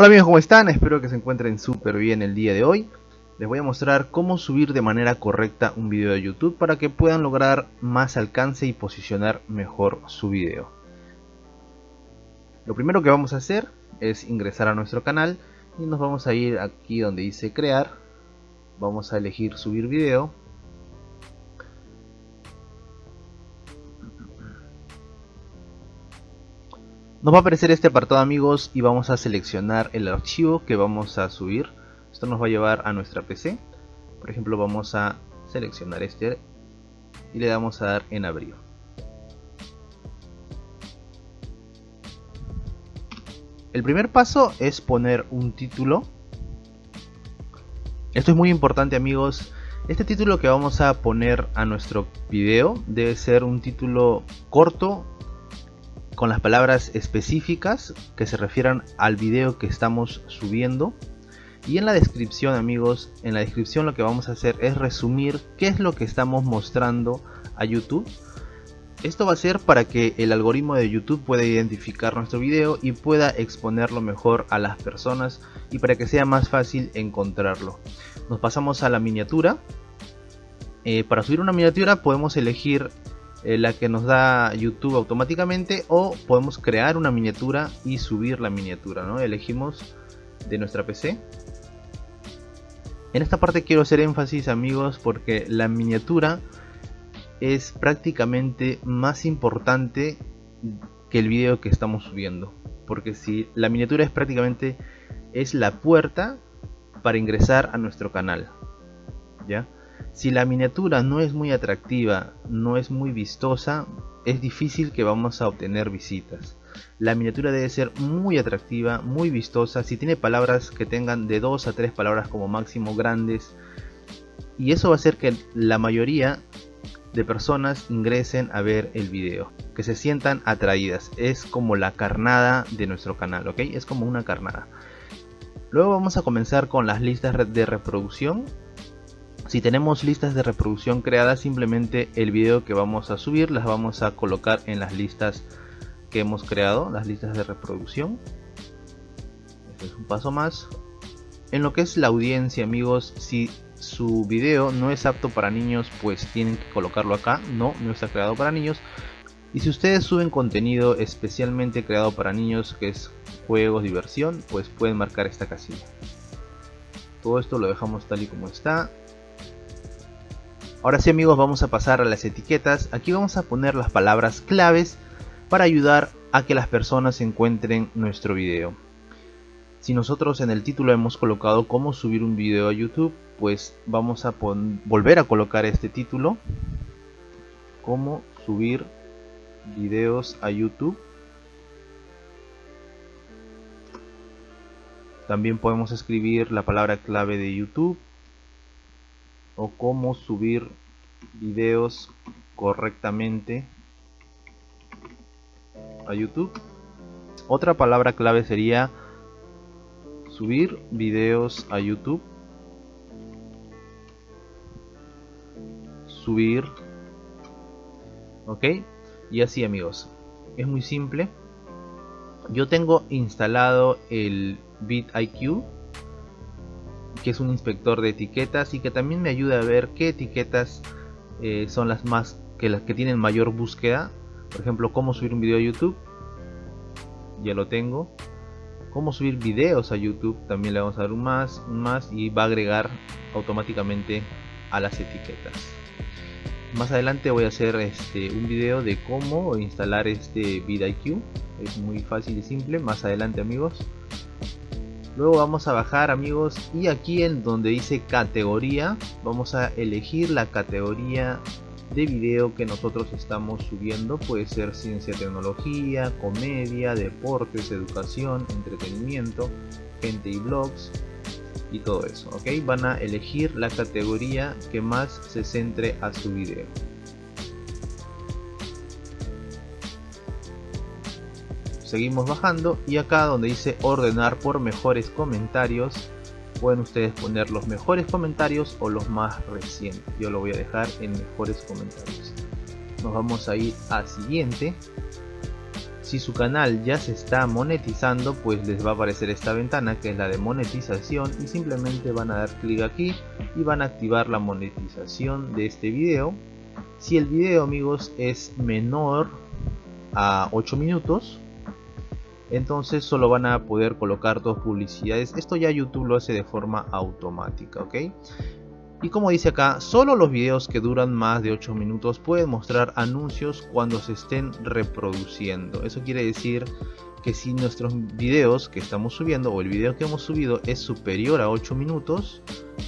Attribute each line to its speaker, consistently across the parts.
Speaker 1: Hola amigos, ¿cómo están? Espero que se encuentren súper bien el día de hoy. Les voy a mostrar cómo subir de manera correcta un video de YouTube para que puedan lograr más alcance y posicionar mejor su video. Lo primero que vamos a hacer es ingresar a nuestro canal y nos vamos a ir aquí donde dice crear. Vamos a elegir subir video. Nos va a aparecer este apartado amigos y vamos a seleccionar el archivo que vamos a subir. Esto nos va a llevar a nuestra PC. Por ejemplo vamos a seleccionar este y le damos a dar en abrir. El primer paso es poner un título. Esto es muy importante amigos. Este título que vamos a poner a nuestro video debe ser un título corto con las palabras específicas que se refieran al video que estamos subiendo. Y en la descripción amigos, en la descripción lo que vamos a hacer es resumir qué es lo que estamos mostrando a YouTube. Esto va a ser para que el algoritmo de YouTube pueda identificar nuestro video y pueda exponerlo mejor a las personas y para que sea más fácil encontrarlo. Nos pasamos a la miniatura. Eh, para subir una miniatura podemos elegir eh, la que nos da YouTube automáticamente o podemos crear una miniatura y subir la miniatura, ¿no? Elegimos de nuestra PC. En esta parte quiero hacer énfasis amigos porque la miniatura es prácticamente más importante que el video que estamos subiendo. Porque si la miniatura es prácticamente es la puerta para ingresar a nuestro canal. ¿Ya? Si la miniatura no es muy atractiva, no es muy vistosa, es difícil que vamos a obtener visitas. La miniatura debe ser muy atractiva, muy vistosa, si tiene palabras que tengan de 2 a 3 palabras como máximo grandes. Y eso va a hacer que la mayoría de personas ingresen a ver el video, que se sientan atraídas. Es como la carnada de nuestro canal, ¿ok? Es como una carnada. Luego vamos a comenzar con las listas de reproducción si tenemos listas de reproducción creadas, simplemente el video que vamos a subir las vamos a colocar en las listas que hemos creado, las listas de reproducción. Este es un paso más. En lo que es la audiencia, amigos, si su video no es apto para niños, pues tienen que colocarlo acá. No, no está creado para niños. Y si ustedes suben contenido especialmente creado para niños, que es juegos, diversión, pues pueden marcar esta casilla. Todo esto lo dejamos tal y como está. Ahora sí amigos vamos a pasar a las etiquetas. Aquí vamos a poner las palabras claves para ayudar a que las personas encuentren nuestro video. Si nosotros en el título hemos colocado cómo subir un video a YouTube, pues vamos a volver a colocar este título. Cómo subir videos a YouTube. También podemos escribir la palabra clave de YouTube o cómo subir videos correctamente a YouTube. Otra palabra clave sería subir videos a YouTube. Subir. Ok. Y así amigos. Es muy simple. Yo tengo instalado el BitIQ que es un inspector de etiquetas y que también me ayuda a ver qué etiquetas eh, son las más que las que tienen mayor búsqueda. Por ejemplo, cómo subir un video a YouTube. Ya lo tengo. Cómo subir videos a YouTube. También le vamos a dar un más, un más y va a agregar automáticamente a las etiquetas. Más adelante voy a hacer este, un video de cómo instalar este vidIQ. Es muy fácil y simple. Más adelante amigos. Luego vamos a bajar amigos y aquí en donde dice categoría vamos a elegir la categoría de video que nosotros estamos subiendo. Puede ser ciencia, tecnología, comedia, deportes, educación, entretenimiento, gente y blogs y todo eso. ¿ok? Van a elegir la categoría que más se centre a su video. Seguimos bajando y acá donde dice ordenar por mejores comentarios pueden ustedes poner los mejores comentarios o los más recientes. Yo lo voy a dejar en mejores comentarios. Nos vamos a ir a siguiente. Si su canal ya se está monetizando pues les va a aparecer esta ventana que es la de monetización y simplemente van a dar clic aquí y van a activar la monetización de este video. Si el video amigos es menor a 8 minutos entonces solo van a poder colocar dos publicidades esto ya youtube lo hace de forma automática ok y como dice acá, solo los videos que duran más de 8 minutos pueden mostrar anuncios cuando se estén reproduciendo. Eso quiere decir que si nuestros videos que estamos subiendo o el video que hemos subido es superior a 8 minutos,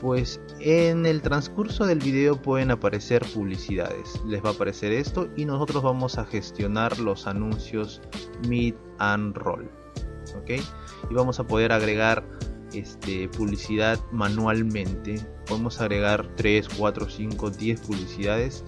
Speaker 1: pues en el transcurso del video pueden aparecer publicidades. Les va a aparecer esto y nosotros vamos a gestionar los anuncios mid and roll. ¿Ok? Y vamos a poder agregar este, publicidad manualmente. Podemos agregar 3, 4, 5, 10 publicidades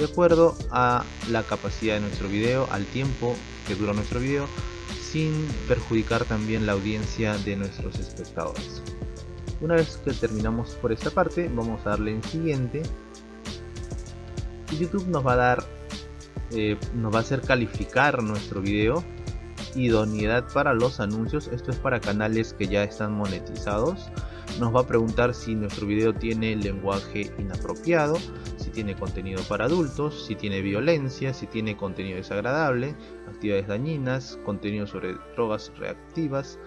Speaker 1: de acuerdo a la capacidad de nuestro video, al tiempo que dura nuestro video, sin perjudicar también la audiencia de nuestros espectadores. Una vez que terminamos por esta parte, vamos a darle en siguiente. YouTube nos va a dar, eh, nos va a hacer calificar nuestro video idoneidad para los anuncios. Esto es para canales que ya están monetizados. Nos va a preguntar si nuestro video tiene lenguaje inapropiado, tiene contenido para adultos, si tiene violencia, si tiene contenido desagradable, actividades dañinas, contenido sobre drogas reactivas,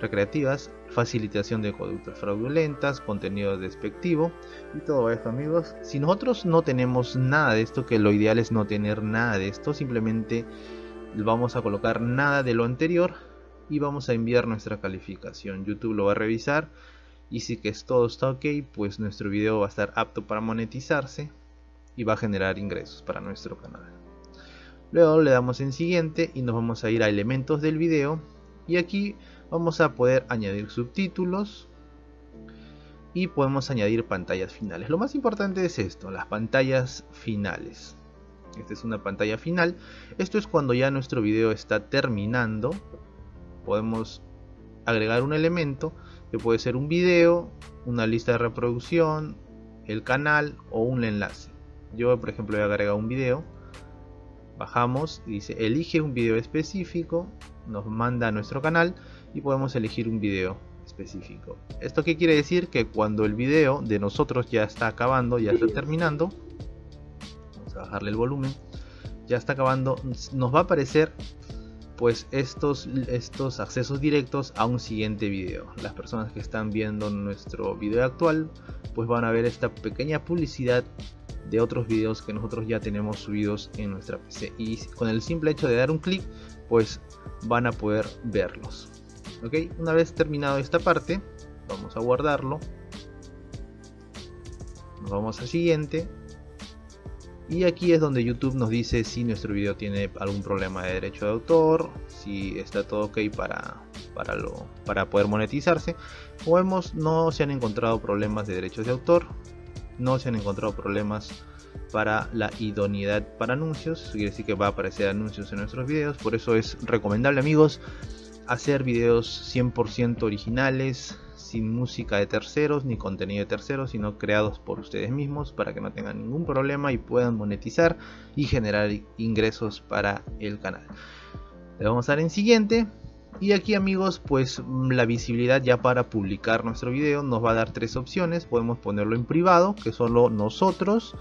Speaker 1: recreativas, facilitación de conductas fraudulentas, contenido despectivo y todo esto amigos. Si nosotros no tenemos nada de esto, que lo ideal es no tener nada de esto, simplemente vamos a colocar nada de lo anterior y vamos a enviar nuestra calificación. YouTube lo va a revisar y si que todo está ok, pues nuestro video va a estar apto para monetizarse y va a generar ingresos para nuestro canal. Luego le damos en siguiente y nos vamos a ir a elementos del video y aquí vamos a poder añadir subtítulos y podemos añadir pantallas finales. Lo más importante es esto, las pantallas finales. Esta es una pantalla final. Esto es cuando ya nuestro video está terminando. Podemos agregar un elemento que puede ser un video, una lista de reproducción, el canal o un enlace. Yo por ejemplo voy a agregar un video. Bajamos y dice elige un video específico. Nos manda a nuestro canal y podemos elegir un video específico. ¿Esto qué quiere decir? Que cuando el video de nosotros ya está acabando, ya está terminando, bajarle el volumen ya está acabando nos va a aparecer pues estos estos accesos directos a un siguiente video las personas que están viendo nuestro video actual pues van a ver esta pequeña publicidad de otros videos que nosotros ya tenemos subidos en nuestra PC y con el simple hecho de dar un clic pues van a poder verlos. Ok una vez terminado esta parte vamos a guardarlo. Nos vamos al siguiente. Y aquí es donde YouTube nos dice si nuestro video tiene algún problema de derecho de autor, si está todo ok para, para, lo, para poder monetizarse. O vemos, no se han encontrado problemas de derechos de autor, no se han encontrado problemas para la idoneidad para anuncios. Quiere decir que va a aparecer anuncios en nuestros videos. Por eso es recomendable amigos hacer videos 100% originales, sin música de terceros ni contenido de terceros, sino creados por ustedes mismos para que no tengan ningún problema y puedan monetizar y generar ingresos para el canal. Le vamos a dar en siguiente. Y aquí amigos, pues la visibilidad ya para publicar nuestro video nos va a dar tres opciones. Podemos ponerlo en privado, que solo nosotros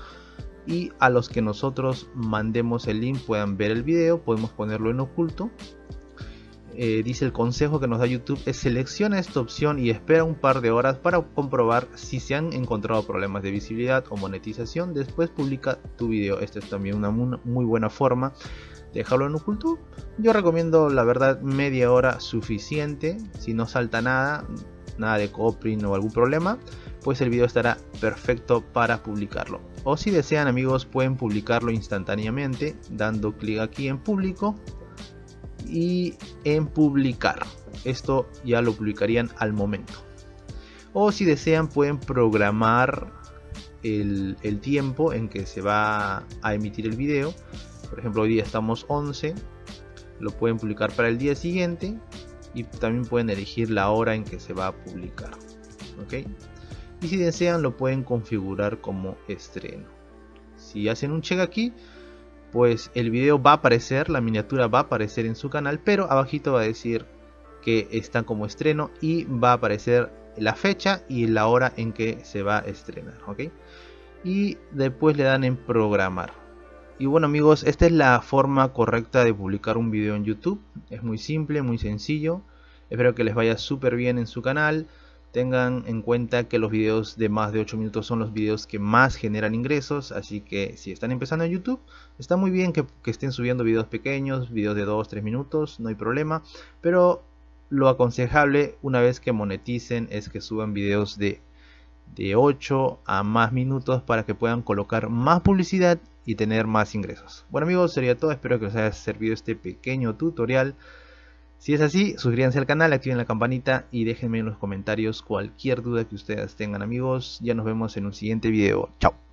Speaker 1: y a los que nosotros mandemos el link puedan ver el video. Podemos ponerlo en oculto eh, dice el consejo que nos da YouTube es selecciona esta opción y espera un par de horas para comprobar si se han encontrado problemas de visibilidad o monetización. Después publica tu video. Esta es también una muy buena forma dejarlo en oculto. Yo recomiendo la verdad media hora suficiente. Si no salta nada, nada de copy o algún problema, pues el video estará perfecto para publicarlo. O si desean amigos pueden publicarlo instantáneamente dando clic aquí en público y en publicar. Esto ya lo publicarían al momento. O si desean pueden programar el, tiempo en que se va a emitir el video. Por ejemplo, hoy día estamos 11. Lo pueden publicar para el día siguiente. Y también pueden elegir la hora en que se va a publicar. ¿ok? Y si desean lo pueden configurar como estreno. Si hacen un check aquí, pues el video va a aparecer, la miniatura va a aparecer en su canal, pero abajito va a decir que están como estreno y va a aparecer la fecha y la hora en que se va a estrenar, ¿ok? Y después le dan en programar. Y bueno amigos, esta es la forma correcta de publicar un video en YouTube. Es muy simple, muy sencillo. Espero que les vaya súper bien en su canal. Tengan en cuenta que los videos de más de 8 minutos son los videos que más generan ingresos. Así que si están empezando en YouTube, está muy bien que, estén subiendo videos pequeños, videos de 2-3 minutos, no hay problema. Pero lo aconsejable una vez que moneticen es que suban videos de, de 8 a más minutos para que puedan colocar más publicidad y tener más ingresos. Bueno amigos, sería todo. Espero que os haya servido este pequeño tutorial. Si es así, suscríbanse al canal, activen la campanita y déjenme en los comentarios cualquier duda que ustedes tengan amigos. Ya nos vemos en un siguiente video. Chao.